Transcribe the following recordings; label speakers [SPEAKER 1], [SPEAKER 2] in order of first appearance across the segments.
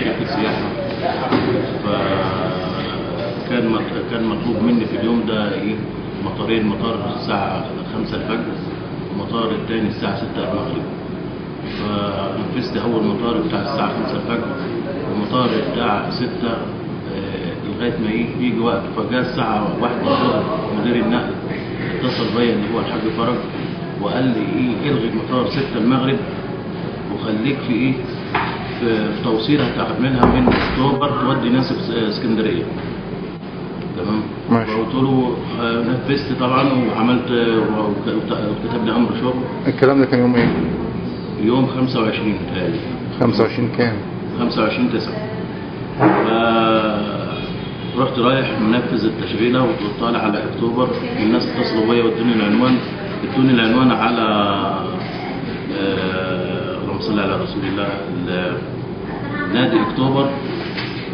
[SPEAKER 1] شركة سياحة فكان كان مطلوب مني في اليوم ده إيه؟ مطارين مطار الساعة 5 الفجر ومطار التاني الساعة 6 المغرب. فنفذت أول مطار بتاع الساعة 5 الفجر ومطار بتاع 6 آه، لغاية ما يجي وقت فجاء الساعة 1 الظهر مدير النقل اتصل بيا اللي هو الحاج فرج وقال لي إيه إلغي مطار 6 المغرب وخليك في إيه؟ في في توصيل هتعملها من أكتوبر تودي ناس اس- إسكندرية. تمام؟
[SPEAKER 2] ماشي.
[SPEAKER 1] فقلت له آه، نفذت طبعا وعملت آه، وكتب لي أمر شغل.
[SPEAKER 2] الكلام ده كان يوم إيه؟
[SPEAKER 1] يوم 25 تقريبا
[SPEAKER 2] 25 كام؟
[SPEAKER 1] 25 9 رحت رايح منفذ التشغيلة وطالع على أكتوبر. الناس اتصلوا بيا وادوني العنوان ادوني العنوان على آه، اللهم صل على رسول الله ال- نادي أكتوبر.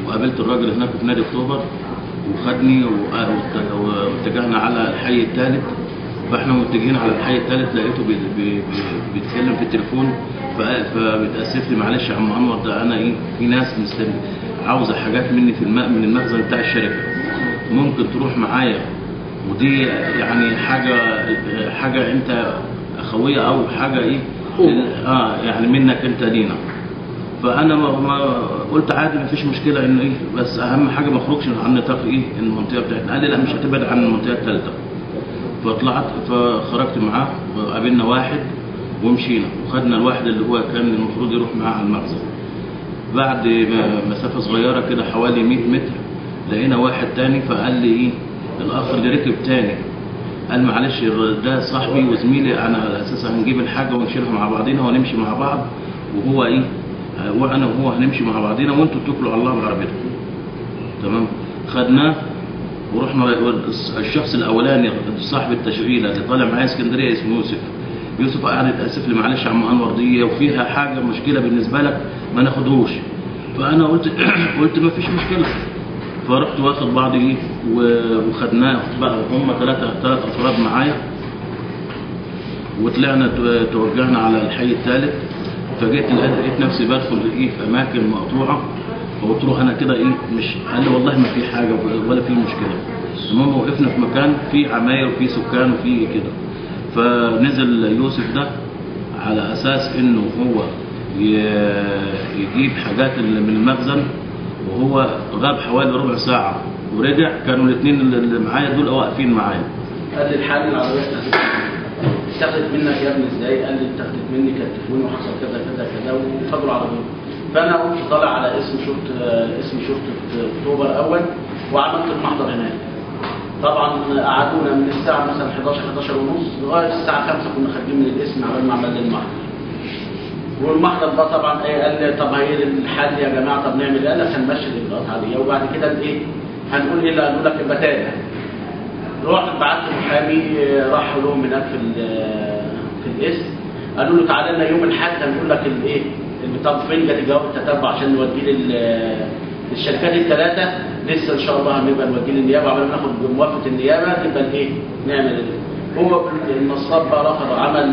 [SPEAKER 1] وقابلت الراجل هناك في نادي أكتوبر. وخدني واتجهنا على الحي الثالث فاحنا متجهين على الحي الثالث لقيته بي- بي- بي- بيتكلم في التليفون. فبتاسف لي معلش يا عم انور ده أنا إيه في ناس مستني عاوزة حاجات مني في الماء من المخزن بتاع الشركة. ممكن تروح معايا؟ ودي يعني حاجة حاجة أنت اخويه أو حاجة إيه آه يعني منك أنت لينا فأنا ما قلت عادي ما فيش مشكلة إنه إيه بس أهم حاجة ما أخرجش عن نطاق إيه المنطقة بتاعتنا. قال لي لا مش هتبعد عن المنطقة الثالثه فطلعت فخرجت معاه وقابلنا واحد ومشينا. وخدنا الواحد اللي هو كان المفروض يروح معاه على المخزن. بعد مسافة صغيرة كده حوالي 100 متر لقينا واحد تاني فقال لي إيه الاخ اللي ركب تاني. قال معلش ده صاحبي وزميلي أنا على أساس هنجيب الحاجة ونشيلها مع بعضينا ونمشي مع بعض. وهو إيه؟ آه، وأنا وهو هنمشي مع بعضينا وأنتوا اتكلوا على الله بعربيتكم. تمام؟ خدناه ورحنا الشخص الأولاني صاحب التشغيله اللي طالع معايا اسكندرية اسمه يوسف. يوسف قعد يتأسف لي معلش يا عم أنور دي وفيها حاجة مشكلة بالنسبة لك ما ناخدهوش. فأنا قلت قلت ما فيش مشكلة. فرحت واخد بعضي إيه؟ وخدناه بقى هم ثلاثة ثلاث أفراد معايا. وطلعنا تو- توجهنا على الحي الثالث. فجيت لقيت نفسي بدخل إيه في أماكن مقطوعة. فقلت له أنا كده إيه مش قال لي والله ما في حاجة ولا في مشكلة. المهم وقفنا في مكان فيه عماير وفيه سكان وفيه كده. فنزل يوسف ده على أساس إنه هو يجيب حاجات من المخزن وهو غاب حوالي ربع ساعة. ورجع كانوا الاثنين اللي معايا دول واقفين معايا
[SPEAKER 3] قال لي الحال العربية اتاخدت منك يا ابني إزاي؟ قال لي اتاخدت مني كتفوني وحصل كذا كذا كذا وخدوا العربية. فأنا قمت طالع على اسم شرطة اسم شرطة أكتوبر اول وعملت المحضر هناك. طبعا قعدونا من الساعة مثلا 11 11 ونص لغاية الساعة 5 كنا خارجين من الاسم عمال ما عملنا المحضر. والمحضر ده طبعا إيه قال لي طب هي الحل يا جماعة طب نعمل إيه؟ قال لك هنمشي الاجراءات عادية وبعد كده إيه؟ هنقول إيه اللي قالوا لك تابع. رحت بعت محامي راح لهم هناك في في القسم قالوا له تعالى لنا يوم الاحد هنقول لك الايه طب فين جت جواب التتبع عشان نوديه لل- للشركات الثلاثه لسه إن شاء الله هنبقى نوديه للنيابة. عمال ناخد موافقة النيابة نبقى إيه؟ نعمل ال- هو النصاب بقى رفض عمل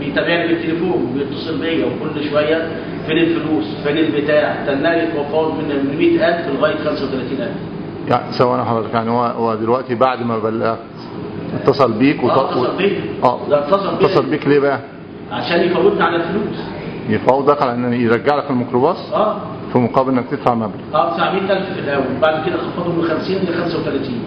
[SPEAKER 3] بيتابعني بالتليفون بيتصل بيا وكل شوية. فين الفلوس؟ فين البتاع؟ يتوفاوا من من 100000 لغاية 35000
[SPEAKER 2] يعني ثواني حضرتك يعني هو دلوقتي بعد ما بلغت اتصل بيك وط-
[SPEAKER 3] آه اتصل بيا آه اتصل بيا
[SPEAKER 2] اتصل بيك ليه بقى؟
[SPEAKER 3] عشان يفوتنا على الفلوس.
[SPEAKER 2] يفاوضك على ان يرجع لك الميكروباص
[SPEAKER 3] آه.
[SPEAKER 2] في مقابل إنك تدفع مبلغ.
[SPEAKER 3] آه 900000 في الأول بعد كده خفضوا من 50 ل 35